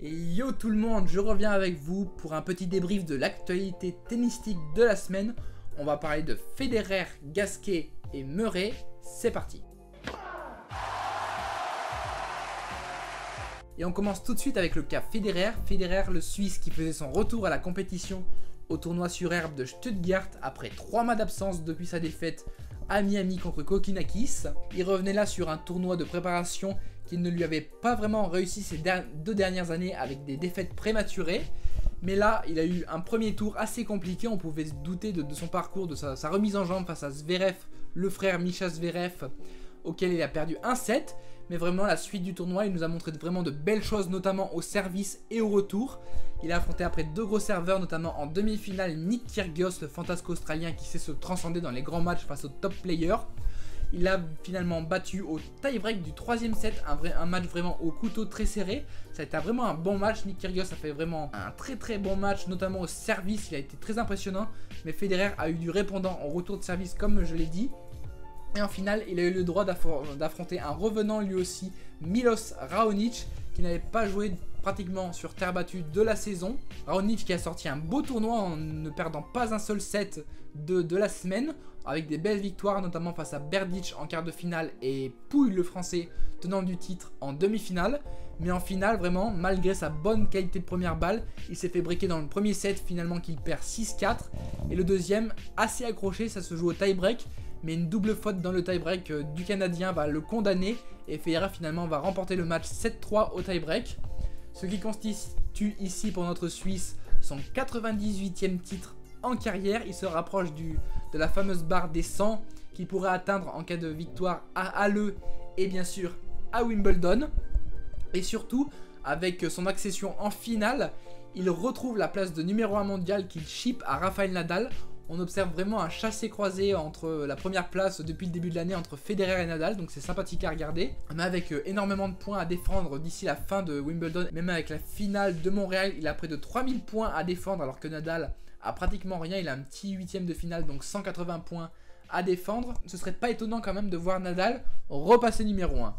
Et yo tout le monde, je reviens avec vous pour un petit débrief de l'actualité tennistique de la semaine. On va parler de Federer, Gasquet et Murray. C'est parti. Et on commence tout de suite avec le cas Federer. Federer, le Suisse qui faisait son retour à la compétition au tournoi sur herbe de Stuttgart après 3 mois d'absence depuis sa défaite à Miami contre Kokinakis. Il revenait là sur un tournoi de préparation qui ne lui avait pas vraiment réussi ces deux dernières années avec des défaites prématurées. Mais là, il a eu un premier tour assez compliqué. On pouvait se douter de, son parcours, de sa, remise en jambe face à Zverev, le frère Misha Zverev, auquel il a perdu un set. Mais vraiment, la suite du tournoi, il nous a montré vraiment de belles choses, notamment au service et au retour. Il a affronté après deux gros serveurs, notamment en demi-finale Nick Kyrgios, le fantasque australien qui sait se transcender dans les grands matchs face aux top players. Il a finalement battu au tie-break du troisième set, un, match vraiment au couteau très serré. Ça a été vraiment un bon match. Nick Kyrgios a fait vraiment un très très bon match, notamment au service. Il a été très impressionnant. Mais Federer a eu du répondant en retour de service, comme je l'ai dit. Et en finale, il a eu le droit d'affronter un revenant lui aussi, Milos Raonic, qui n'avait pas joué pratiquement sur terre battue de la saison. Raonic qui a sorti un beau tournoi en ne perdant pas un seul set de, la semaine, avec des belles victoires, notamment face à Berdych en quart de finale et Pouille le français tenant du titre en demi-finale. Mais en finale, vraiment, malgré sa bonne qualité de première balle, il s'est fait breaker dans le premier set, finalement qu'il perd 6-4. Et le deuxième, assez accroché, ça se joue au tie-break mais une double faute dans le tie-break euh, du Canadien va le condamner et Federer finalement va remporter le match 7-3 au tie-break. Ce qui constitue ici pour notre Suisse son 98e titre en carrière. Il se rapproche de la fameuse barre des 100 qu'il pourrait atteindre en cas de victoire à Halle et bien sûr à Wimbledon. Et surtout, avec son accession en finale, il retrouve la place de numéro 1 mondial qu'il ship à Rafael Nadal on observe vraiment un chassé-croisé entre la première place depuis le début de l'année entre Federer et Nadal, donc c'est sympathique à regarder. Mais avec euh, énormément de points à défendre d'ici la fin de Wimbledon, même avec la finale de Montréal, il a près de 3000 points à défendre alors que Nadal a pratiquement rien, il a un petit huitième de finale, donc 180 points à défendre. Ce serait pas étonnant quand même de voir Nadal repasser numéro 1.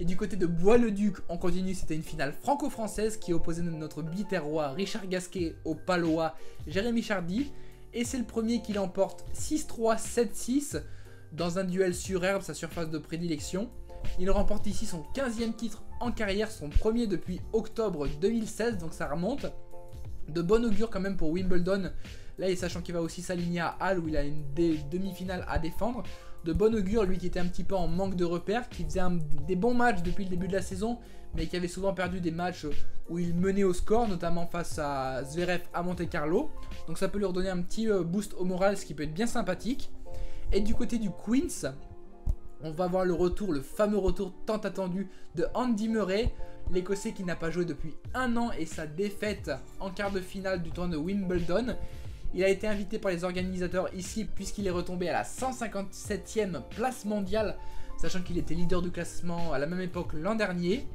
Et du côté de Bois-le-Duc, on continue, c'était une finale franco-française qui opposait notre biterrois Richard Gasquet au palois Jérémy Chardy. Et c'est le premier qui l'emporte 6-3, 7-6 dans un duel sur herbe, sa surface de prédilection. Il remporte ici son 15e titre en carrière, son premier depuis octobre 2016, donc ça remonte. De bon augure quand même pour Wimbledon, là et sachant qu'il va aussi s'aligner à Halle où il a une demi-finale à défendre. De bon augure, lui qui était un petit peu en manque de repères, qui faisait des bons matchs depuis le début de la saison, mais qui avait souvent perdu des matchs où il menait au score, notamment face à Zverev à Monte Carlo. Donc ça peut lui redonner un petit euh, boost au moral, ce qui peut être bien sympathique. Et du côté du Queens, on va voir le retour, le fameux retour tant attendu de Andy Murray, l'Écossais qui n'a pas joué depuis un an et sa défaite en quart de finale du tournoi de Wimbledon. Il a été invité par les organisateurs ici puisqu'il est retombé à la 157e place mondiale, sachant qu'il était leader du classement à la même époque l'an dernier.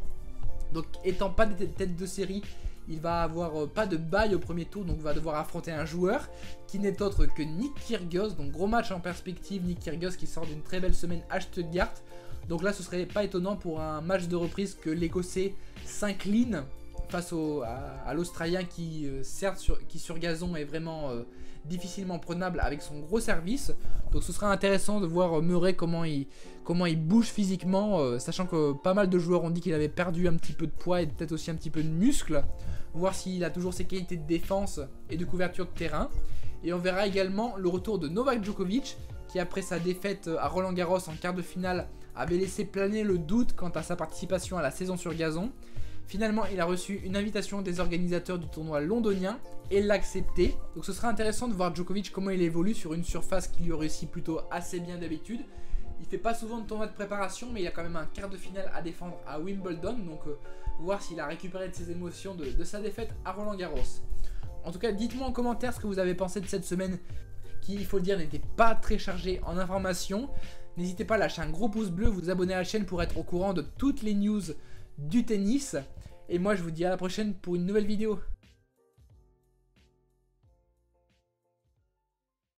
Donc étant pas de tête de série, il va avoir euh, pas de bail au premier tour, donc va devoir affronter un joueur qui n'est autre que Nick Kyrgios. Donc gros match en perspective, Nick Kyrgios qui sort d'une très belle semaine à Stuttgart. Donc là, ce serait pas étonnant pour un match de reprise que l'Écossais s'incline face à, l'Australien qui, euh, certes, sur, qui sur gazon est vraiment euh, difficilement prenable avec son gros service. Donc ce sera intéressant de voir Murray comment il, comment il bouge physiquement, euh, sachant que pas mal de joueurs ont dit qu'il avait perdu un petit peu de poids et peut-être aussi un petit peu de muscle. Voir s'il a toujours ses qualités de défense et de couverture de terrain. Et on verra également le retour de Novak Djokovic, qui après sa défaite à Roland Garros en quart de finale avait laissé planer le doute quant à sa participation à la saison sur gazon. Finalement, il a reçu une invitation des organisateurs du tournoi londonien et l'a accepté. Donc ce sera intéressant de voir Djokovic comment il évolue sur une surface qui lui réussit plutôt assez bien d'habitude. Il fait pas souvent de tournoi de préparation, mais il a quand même un quart de finale à défendre à Wimbledon. Donc euh, voir s'il a récupéré de ses émotions de, de sa défaite à Roland Garros. En tout cas, dites-moi en commentaire ce que vous avez pensé de cette semaine qui, il faut le dire, n'était pas très chargée en informations. N'hésitez pas à lâcher un gros pouce bleu, vous abonner à la chaîne pour être au courant de toutes les news du tennis. Et moi je vous dis à la prochaine pour une nouvelle vidéo.